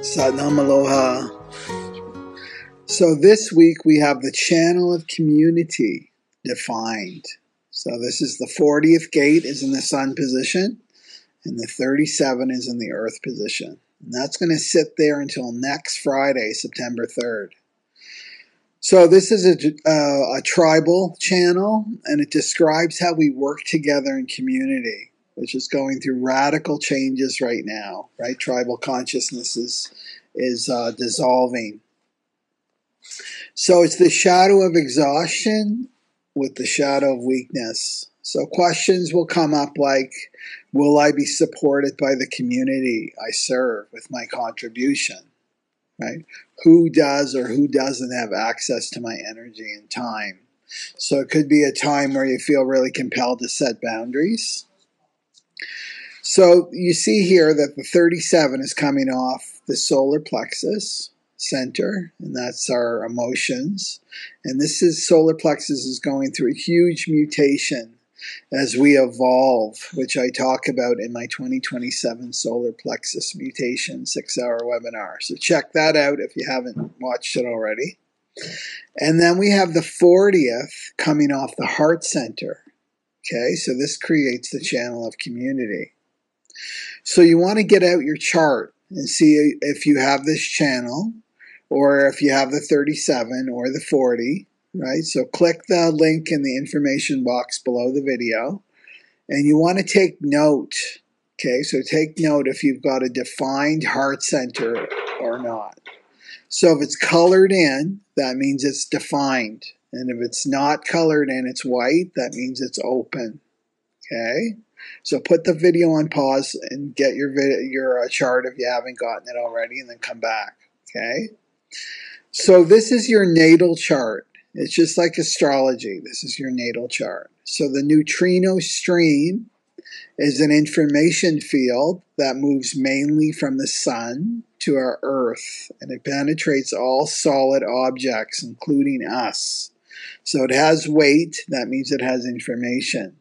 Satnam Aloha. So this week we have the channel of community defined. So this is the 40th gate is in the sun position and the 37 is in the earth position. And that's going to sit there until next Friday, September 3rd. So this is a, uh, a tribal channel and it describes how we work together in community which is going through radical changes right now. Right, tribal consciousness is is uh, dissolving. So it's the shadow of exhaustion with the shadow of weakness. So questions will come up like, will I be supported by the community I serve with my contribution? Right? Who does or who doesn't have access to my energy and time? So it could be a time where you feel really compelled to set boundaries so you see here that the 37 is coming off the solar plexus center, and that's our emotions. And this is solar plexus is going through a huge mutation as we evolve, which I talk about in my 2027 solar plexus mutation six hour webinar. So check that out if you haven't watched it already. And then we have the 40th coming off the heart center. Okay, so this creates the channel of community. So you want to get out your chart and see if you have this channel or if you have the 37 or the 40, right? So click the link in the information box below the video and you want to take note. Okay, so take note if you've got a defined heart center or not. So if it's colored in, that means it's defined. And if it's not colored and it's white, that means it's open. Okay? So put the video on pause and get your video, your uh, chart if you haven't gotten it already, and then come back. Okay. So this is your natal chart. It's just like astrology. This is your natal chart. So the neutrino stream is an information field that moves mainly from the sun to our earth and it penetrates all solid objects, including us. So it has weight, that means it has information.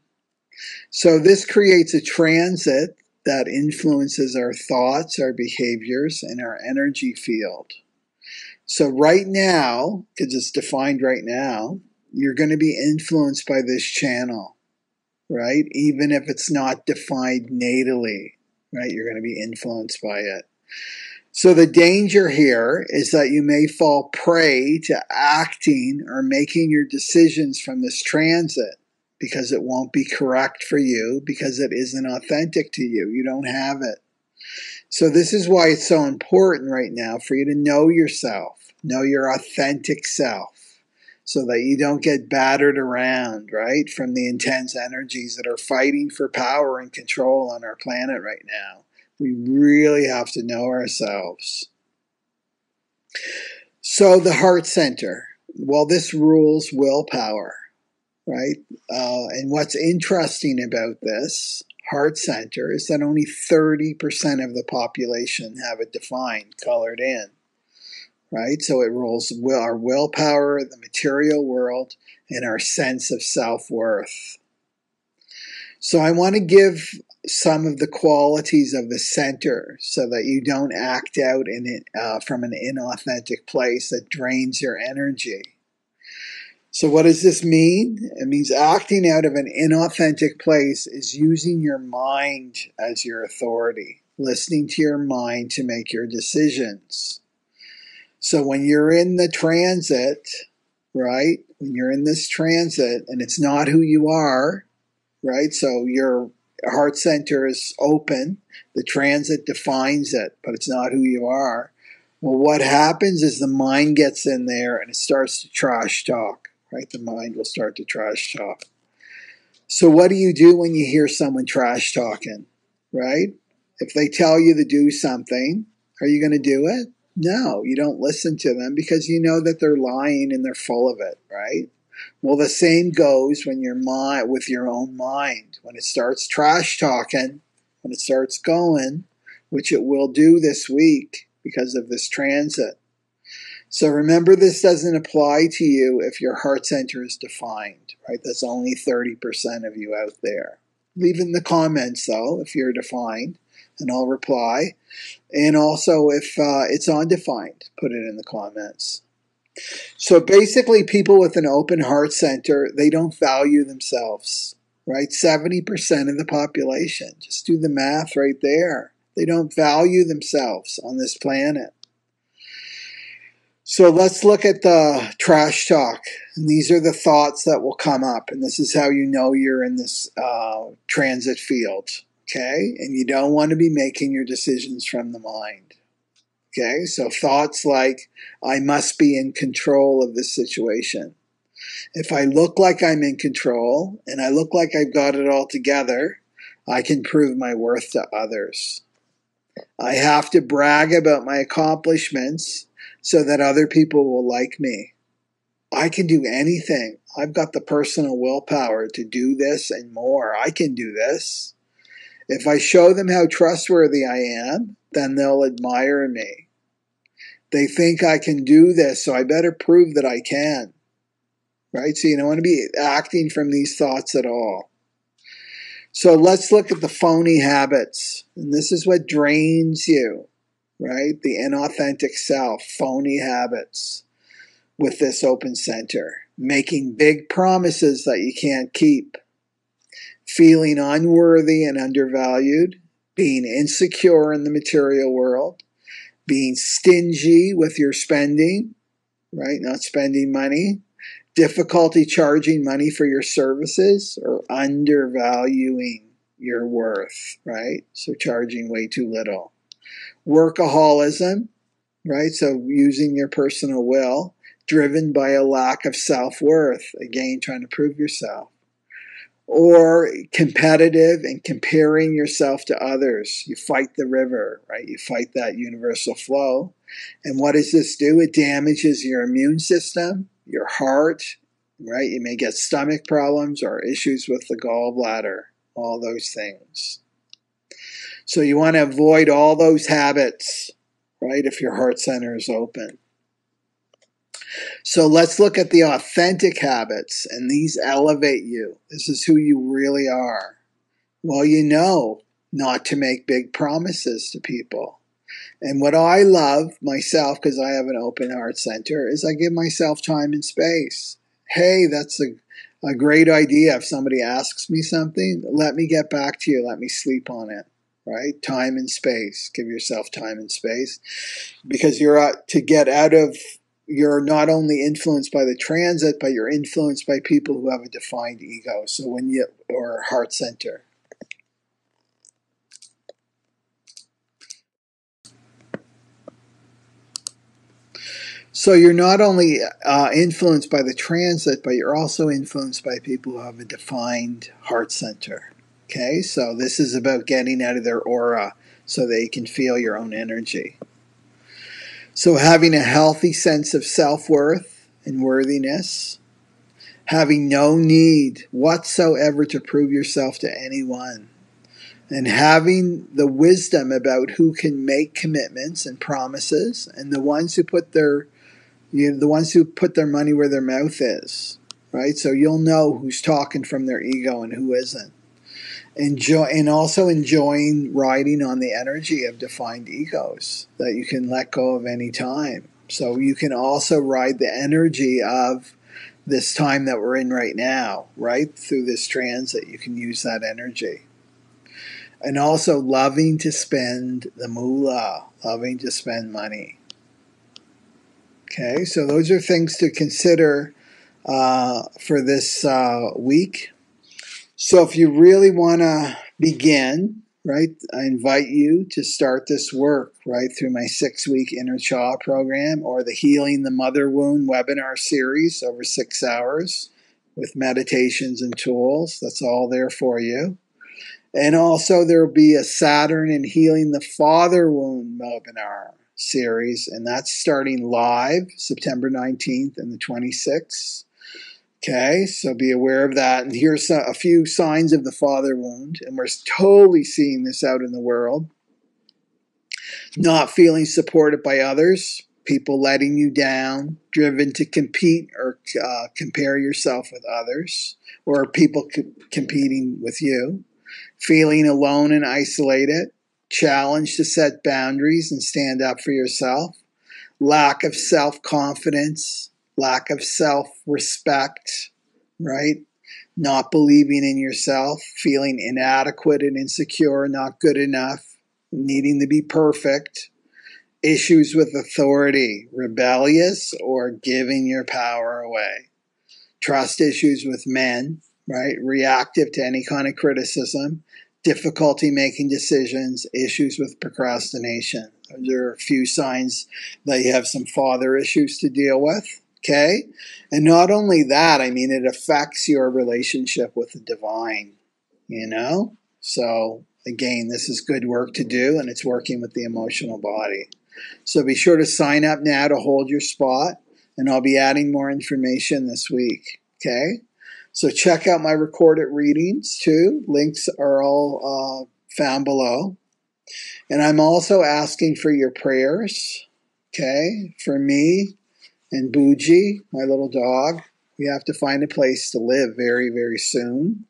So this creates a transit that influences our thoughts, our behaviors, and our energy field. So right now, because it's defined right now, you're going to be influenced by this channel, right? Even if it's not defined natally, right? You're going to be influenced by it. So the danger here is that you may fall prey to acting or making your decisions from this transit because it won't be correct for you because it isn't authentic to you. You don't have it. So this is why it's so important right now for you to know yourself, know your authentic self so that you don't get battered around, right, from the intense energies that are fighting for power and control on our planet right now. We really have to know ourselves. So the heart center. Well, this rules willpower right? Uh, and what's interesting about this heart center is that only 30% of the population have it defined, colored in, right? So it rules will, our willpower, the material world, and our sense of self worth. So I want to give some of the qualities of the center so that you don't act out in it, uh, from an inauthentic place that drains your energy. So, what does this mean? It means acting out of an inauthentic place is using your mind as your authority, listening to your mind to make your decisions. So, when you're in the transit, right, when you're in this transit and it's not who you are, right, so your heart center is open, the transit defines it, but it's not who you are. Well, what happens is the mind gets in there and it starts to trash talk right? The mind will start to trash talk. So, what do you do when you hear someone trash talking, right? If they tell you to do something, are you going to do it? No, you don't listen to them because you know that they're lying and they're full of it, right? Well, the same goes when your mind with your own mind. When it starts trash talking, when it starts going, which it will do this week because of this transit, so remember, this doesn't apply to you if your heart center is defined, right? That's only 30% of you out there. Leave in the comments, though, if you're defined, and I'll reply. And also, if uh, it's undefined, put it in the comments. So basically, people with an open heart center, they don't value themselves, right? 70% of the population. Just do the math right there. They don't value themselves on this planet. So let's look at the trash talk. And these are the thoughts that will come up. And this is how you know you're in this uh, transit field. Okay. And you don't want to be making your decisions from the mind. Okay. So thoughts like, I must be in control of this situation. If I look like I'm in control and I look like I've got it all together, I can prove my worth to others. I have to brag about my accomplishments so that other people will like me. I can do anything. I've got the personal willpower to do this and more. I can do this. If I show them how trustworthy I am, then they'll admire me. They think I can do this, so I better prove that I can. Right? So you don't want to be acting from these thoughts at all. So let's look at the phony habits. And this is what drains you right? The inauthentic self, phony habits with this open center, making big promises that you can't keep, feeling unworthy and undervalued, being insecure in the material world, being stingy with your spending, right? Not spending money, difficulty charging money for your services, or undervaluing your worth, right? So charging way too little workaholism, right? So using your personal will, driven by a lack of self worth, again, trying to prove yourself. Or competitive and comparing yourself to others. You fight the river, right? You fight that universal flow. And what does this do? It damages your immune system, your heart, right? You may get stomach problems or issues with the gallbladder, all those things. So you want to avoid all those habits, right? If your heart center is open. So let's look at the authentic habits, and these elevate you. This is who you really are. Well, you know not to make big promises to people. And what I love myself, because I have an open heart center, is I give myself time and space. Hey, that's a, a great idea. If somebody asks me something, let me get back to you. Let me sleep on it right? Time and space. Give yourself time and space because you're out to get out of, you're not only influenced by the transit, but you're influenced by people who have a defined ego. So when you, or heart center. So you're not only uh, influenced by the transit, but you're also influenced by people who have a defined heart center. Okay, so this is about getting out of their aura so they can feel your own energy. So, having a healthy sense of self worth and worthiness, having no need whatsoever to prove yourself to anyone, and having the wisdom about who can make commitments and promises, and the ones who put their you know, the ones who put their money where their mouth is, right? So you'll know who's talking from their ego and who isn't enjoy and also enjoying riding on the energy of defined egos that you can let go of any time. So you can also ride the energy of this time that we're in right now, right? Through this transit, you can use that energy. And also loving to spend the moolah, loving to spend money. Okay, so those are things to consider uh, for this uh, week. So if you really want to begin, right, I invite you to start this work, right, through my six week inner child program or the Healing the Mother Wound webinar series over six hours with meditations and tools. That's all there for you. And also, there will be a Saturn and Healing the Father Wound webinar series, and that's starting live September 19th and the 26th. Okay, so be aware of that. And here's a, few signs of the father wound, and we're totally seeing this out in the world. Not feeling supported by others, people letting you down, driven to compete or uh, compare yourself with others, or people co- competing with you, feeling alone and isolated, challenge to set boundaries and stand up for yourself, lack of self confidence, lack of self respect, right? Not believing in yourself, feeling inadequate and insecure, not good enough, needing to be perfect, issues with authority, rebellious or giving your power away, trust issues with men, right? Reactive to any kind of criticism, difficulty making decisions, issues with procrastination. There are a few signs that you have some father issues to deal with. Okay. And not only that, I mean, it affects your relationship with the divine, you know? So again, this is good work to do and it's working with the emotional body. So be sure to sign up now to hold your spot and I'll be adding more information this week. Okay. So check out my recorded readings too. Links are all uh, found below. And I'm also asking for your prayers. Okay. For me and Bougie, my little dog. We have to find a place to live very, very soon.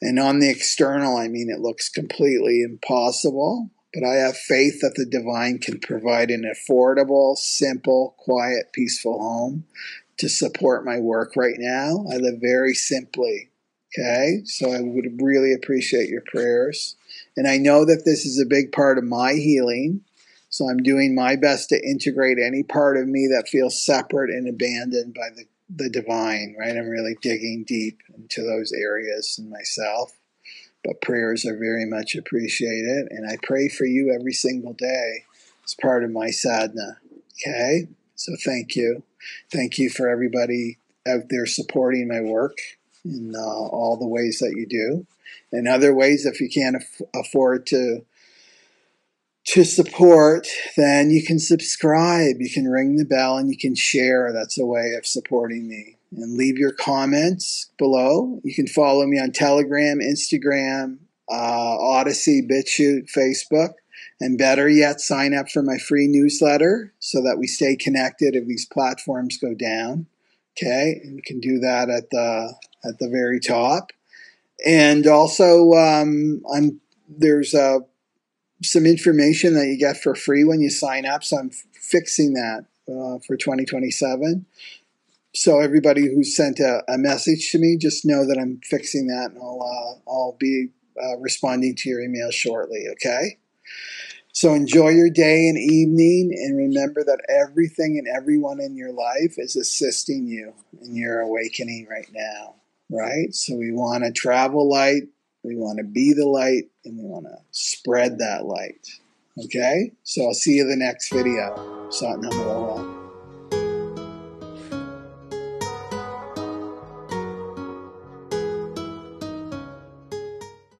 And on the external, I mean, it looks completely impossible. But I have faith that the divine can provide an affordable, simple, quiet, peaceful home to support my work right now. I live very simply. Okay. So I would really appreciate your prayers. And I know that this is a big part of my healing. So I'm doing my best to integrate any part of me that feels separate and abandoned by the, the divine, right? I'm really digging deep into those areas in myself. But prayers are very much appreciated. And I pray for you every single day as part of my sadhana. Okay? So thank you. Thank you for everybody out there supporting my work in uh, all the ways that you do. In other ways, if you can't af- afford to to support, then you can subscribe, you can ring the bell, and you can share. That's a way of supporting me. And leave your comments below. You can follow me on Telegram, Instagram, uh, Odysee, BitChute, Facebook. And better yet, sign up for my free newsletter so that we stay connected if these platforms go down. Okay, and you can do that at the at the very top. And also, um, I'm there's a some information that you get for free when you sign up. So I'm f- fixing that uh, for 2027. So everybody who sent a, a, message to me, just know that I'm fixing that, and I'll uh, I'll be uh, responding to your email shortly. Okay. So enjoy your day and evening, and remember that everything and everyone in your life is assisting you in your awakening right now. Right. So we want to travel light we want to be the light and we want to spread that light. Okay? So I'll see you in the next video. Satnam